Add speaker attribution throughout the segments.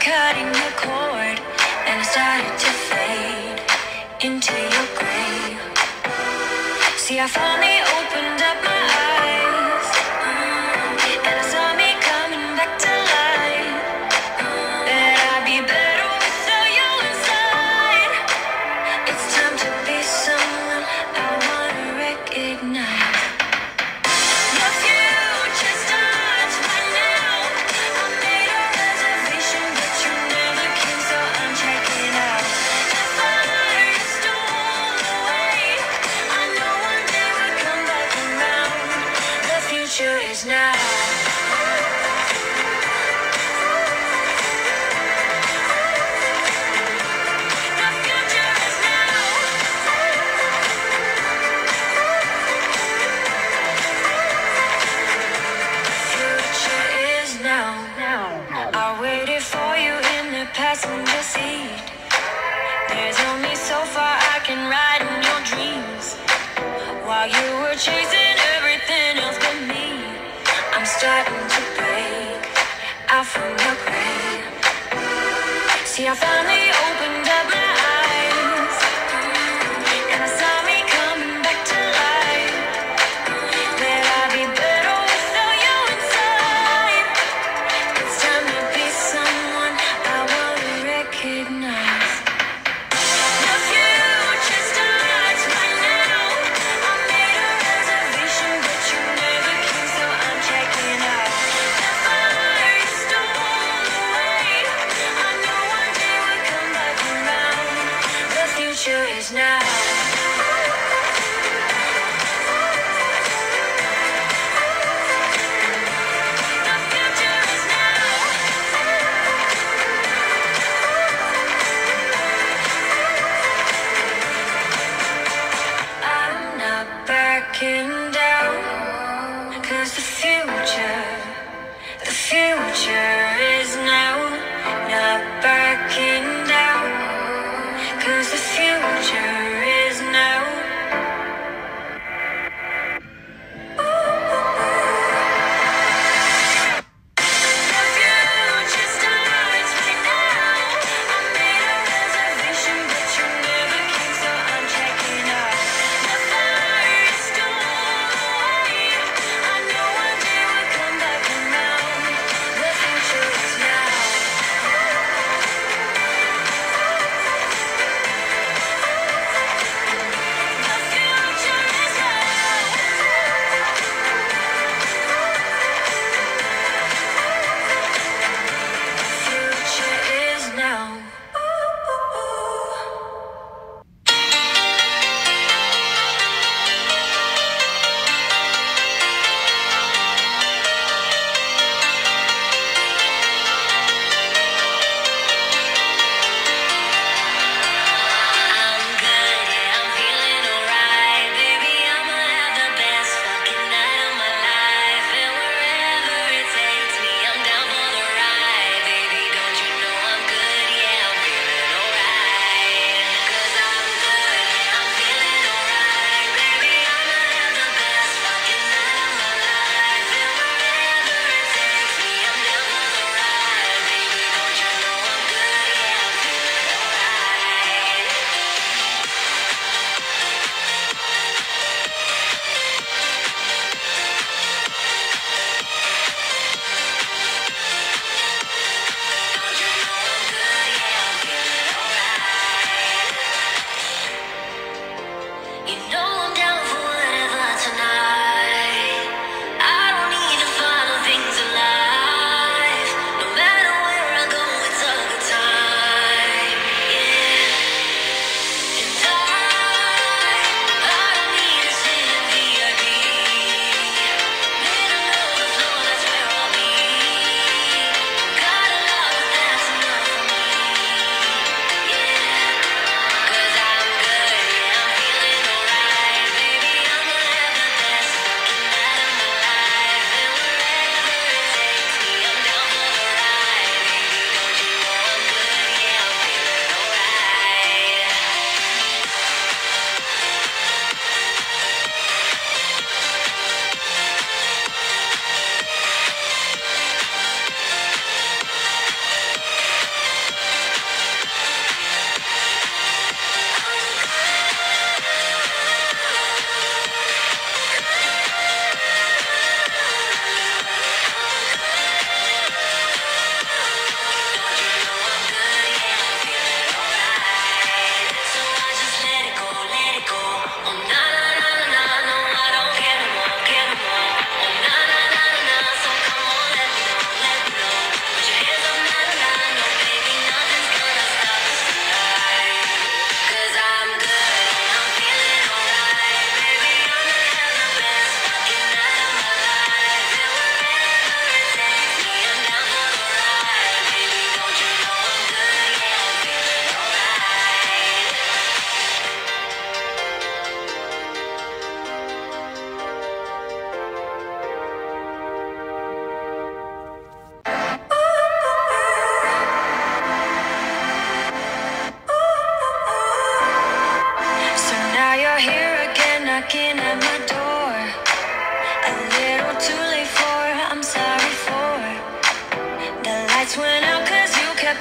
Speaker 1: cutting the cord and I started to fade into your grave. See, I finally. See, I finally opened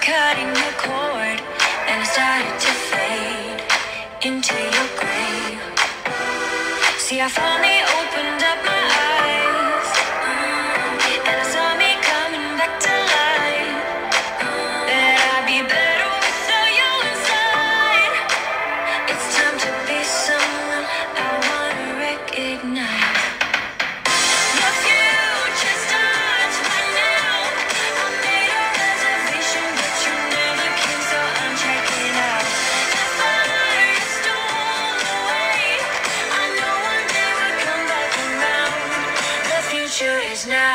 Speaker 1: cutting the cord and it started to fade into your grave. See, I found the old The future is now.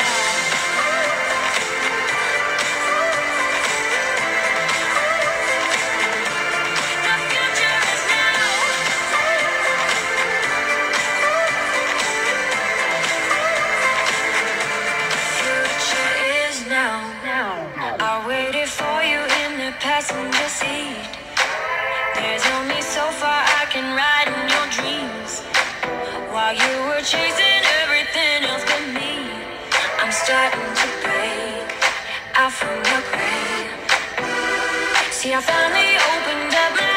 Speaker 1: now i waited for you in the past from passenger seat. There's only so far I can ride in your dreams while you were chasing starting to break out from the grave. See, I finally opened up my